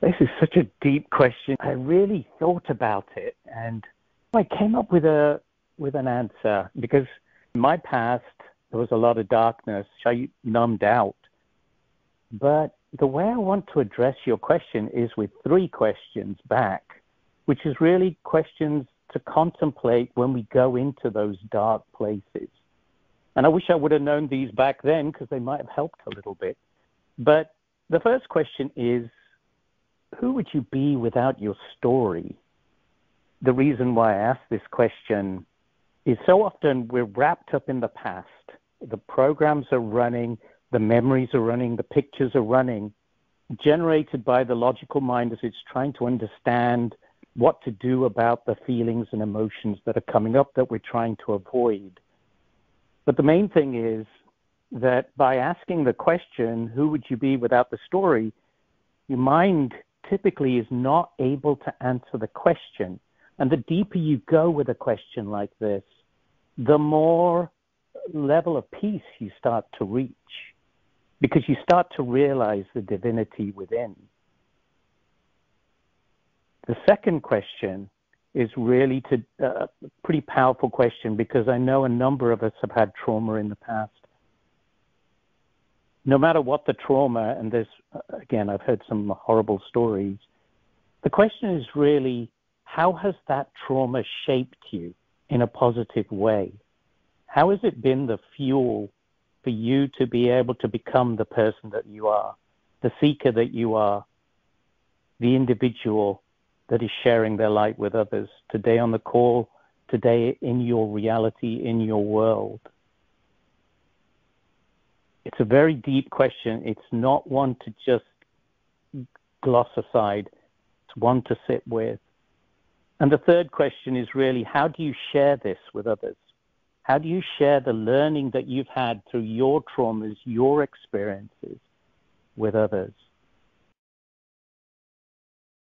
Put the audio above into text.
This is such a deep question. I really thought about it and I came up with a with an answer because in my past there was a lot of darkness. I numbed out. But the way I want to address your question is with three questions back, which is really questions to contemplate when we go into those dark places. And I wish I would have known these back then because they might have helped a little bit. But the first question is who would you be without your story? The reason why I ask this question is so often we're wrapped up in the past. The programs are running, the memories are running, the pictures are running, generated by the logical mind as it's trying to understand what to do about the feelings and emotions that are coming up that we're trying to avoid. But the main thing is that by asking the question, who would you be without the story, your mind typically is not able to answer the question. And the deeper you go with a question like this, the more level of peace you start to reach because you start to realize the divinity within. The second question is really uh, a pretty powerful question because I know a number of us have had trauma in the past. No matter what the trauma, and there's, again, I've heard some horrible stories, the question is really how has that trauma shaped you in a positive way? How has it been the fuel for you to be able to become the person that you are, the seeker that you are, the individual that is sharing their light with others today on the call, today in your reality, in your world? It's a very deep question. It's not one to just gloss aside, it's one to sit with. And the third question is really how do you share this with others? How do you share the learning that you've had through your traumas, your experiences with others?